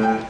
Mm-hmm.